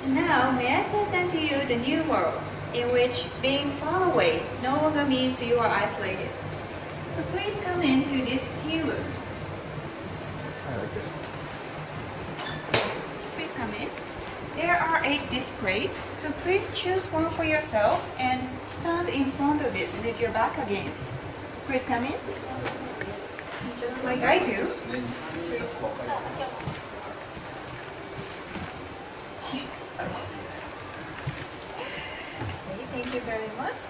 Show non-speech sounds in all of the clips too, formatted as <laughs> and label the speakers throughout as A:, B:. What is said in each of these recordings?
A: So now, may I present to you the new world, in which being far away no longer means you are isolated. So please come into this t-Room.
B: I like this.
A: Please come in. There are eight displays, so please choose one for yourself and stand in front of it with your back against. So please come in. Just like I do. Please. Okay, thank you very much.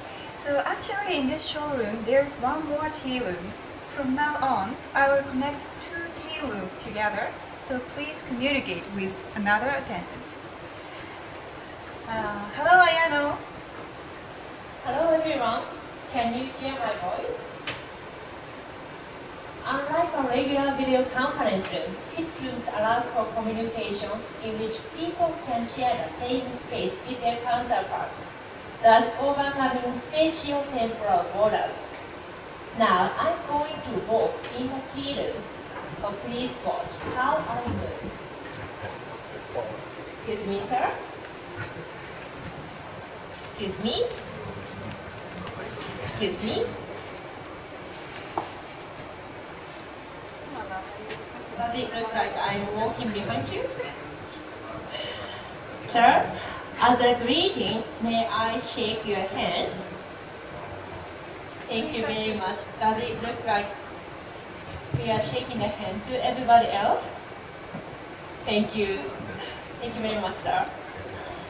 A: So actually in this showroom, there's one more t-Room. From now on, I will connect two t-Rooms together, so please communicate with another attendant. Uh, hello, Ayano.
C: Hello everyone, can you hear my voice? Unlike a regular video conference room, this room allows for communication in which people can share the same space with their counterpart, thus overcoming spatial temporal borders. Now I'm going to walk in the room, so please watch how I move. Excuse me, sir? Excuse me? Excuse me? Does it look like I'm walking behind you? Sir, as a greeting, may I shake your hand? Thank you very much. Does it look like we are shaking the hand to everybody else? Thank you. Thank you very much, sir.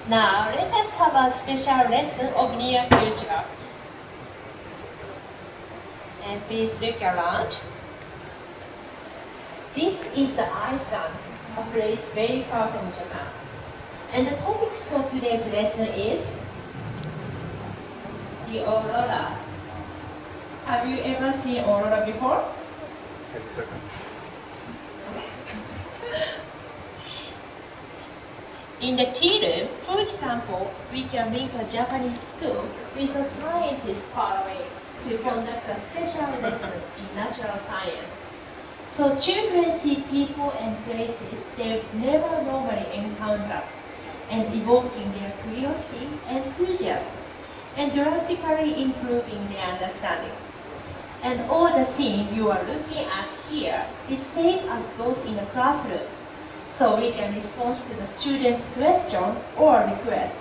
C: Now, let us have a special lesson of near future. And please look around. This is the Iceland, a place very far from Japan. And the topics for today's lesson is the aurora. Have you ever seen aurora before?
B: Take a second. <laughs>
C: In the t-Room, for example, we can link a Japanese school with a scientist far away to conduct a special lesson in natural science. So children see people and places they never normally encounter and evoking their curiosity and enthusiasm and drastically improving their understanding. And all the scene you are looking at here is same as those in the classroom. So we can respond to the student's question or request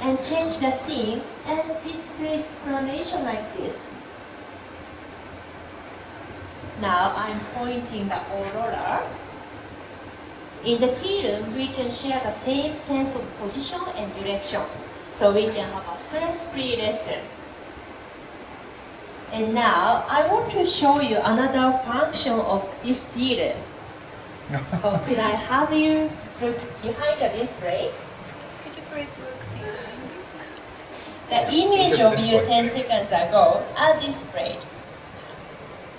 C: and change the scene and display explanation like this. Now I'm pointing the aurora. In the t-Room, we can share the same sense of position and direction, so we can have a stress-free lesson. And now, I want to show you another function of this t-Room. <laughs> Oh, could I have you look behind the display?
A: Could you please look behind you?
C: The image of you 10 seconds ago are displayed.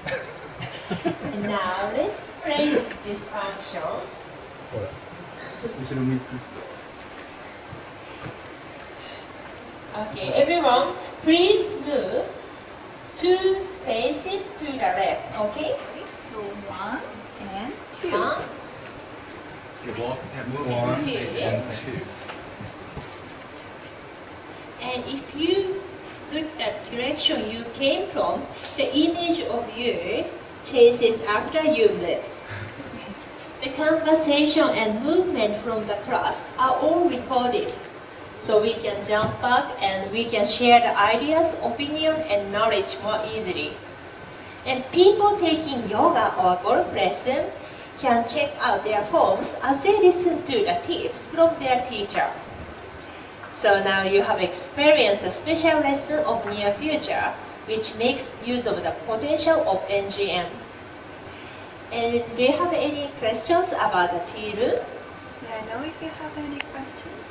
C: <laughs> And now let's play this function.
B: ほら。後ろ向いて。
C: Okay, everyone, please move two spaces to the left, okay?
A: Okay, so one and two.
C: One,
D: You walk and move
B: One
D: one space
C: space.
D: and two.
C: and if you look at direction you came from, the image of you chases after you moved. Conversation and movement from the class are all recorded. So we can jump back and we can share the ideas, opinion, and knowledge more easily. And people taking yoga or golf lesson can check out their forms as they listen to the tips from their teacher. So now you have experienced a special lesson of near future, which makes use of the potential of NGN. And do you have any questions about the t-Room?
A: May I know if you have any questions?